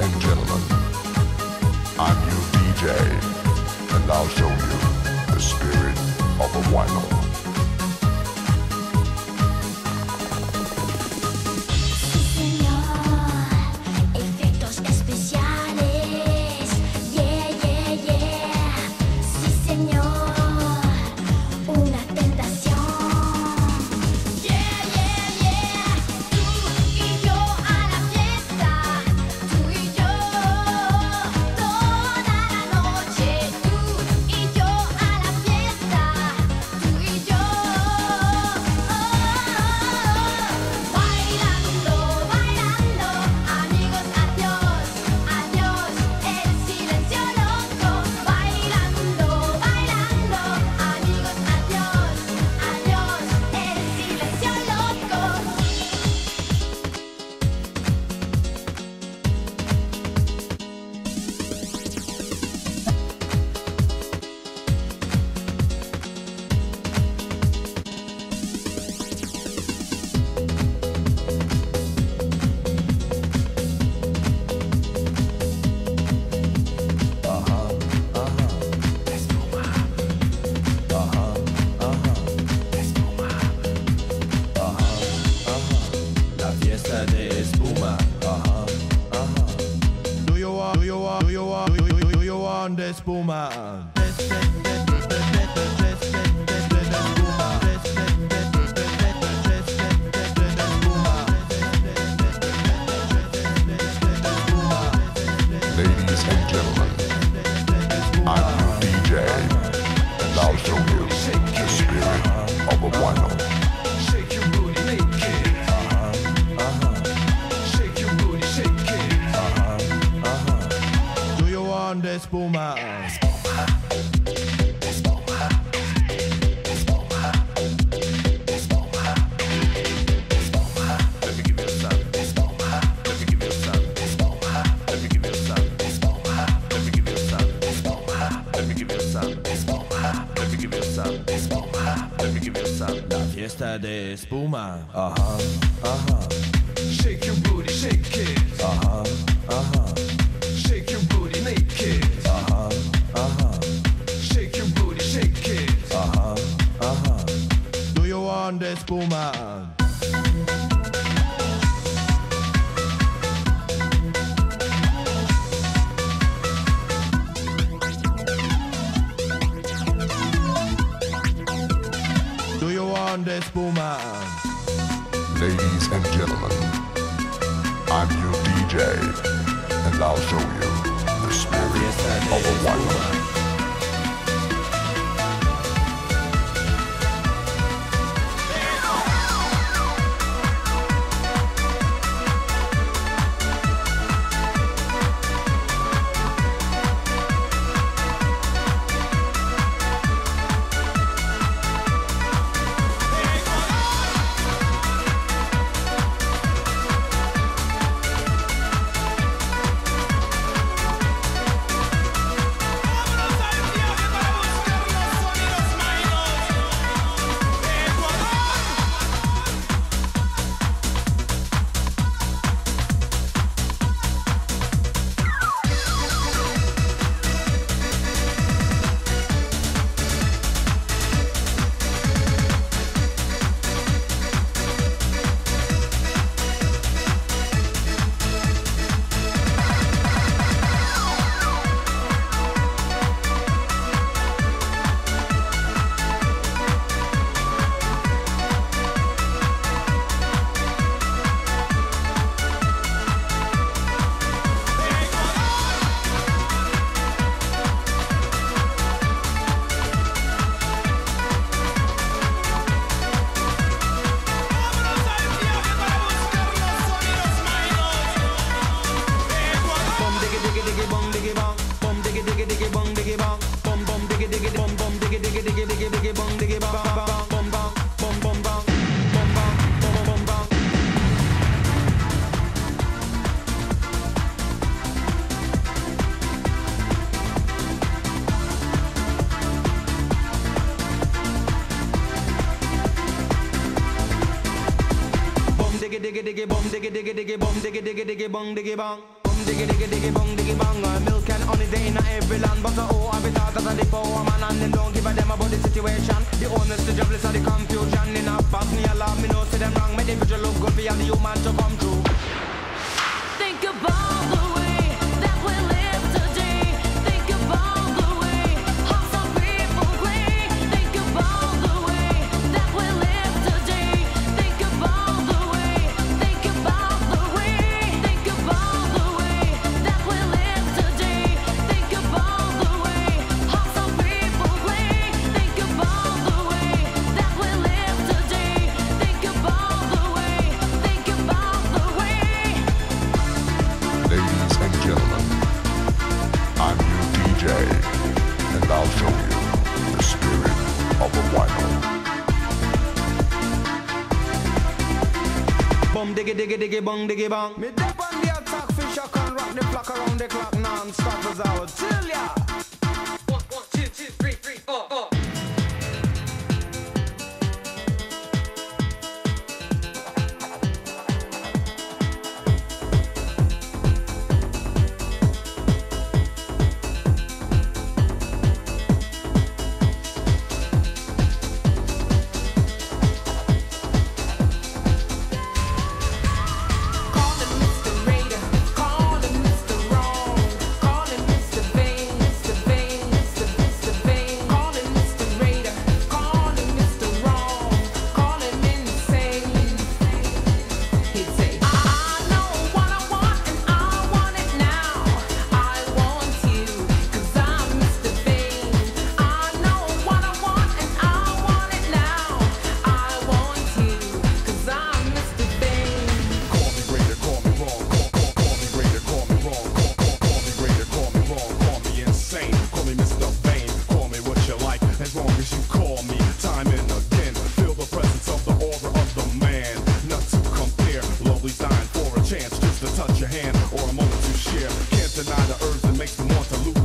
And gentlemen, I'm your DJ, and I'll show you the spirit of a vinyl. miles. Let me give you some, la fiesta de espuma. Ajá. Uh -huh. and gentlemen, I'm your DJ, and I'll show you. diggy bong, diggy diggy diggy bong, diggy bong. Bong diggy diggy diggy bong, diggy bong. Uh, milk and honey day in every land, but uh, oh, every thought that I did for man and them don't give a damn about the situation. The owners, the jobless, are the confusion. Enough, pass me a love, me no see them wrong. Me the picture look good for the human to come true. gentlemen, I'm your DJ, and I'll show you the spirit of a vinyl. Boom diggy diggy diggy bong diggy bong. Me dip on the attack, fish I can rock the clock around the clock non-stop as I will tell ya. to the urge and makes them want to lose.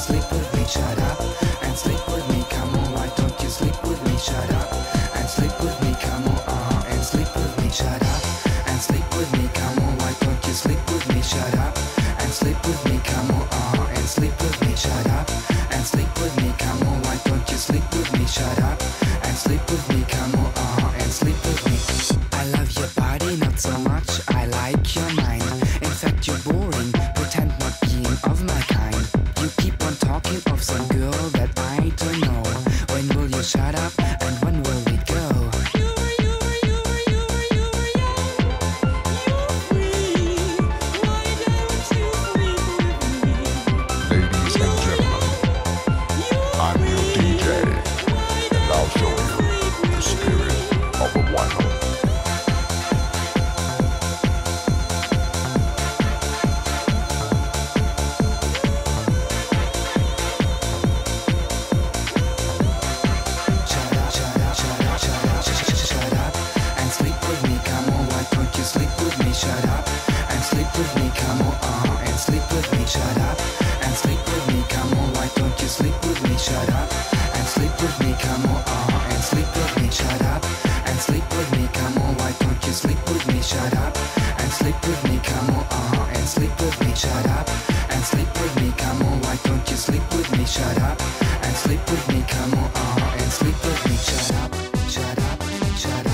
Sleep with me. Shut up and sleep with me, and sleep with me, come on, and sleep with me, shut up, shut up, shut up.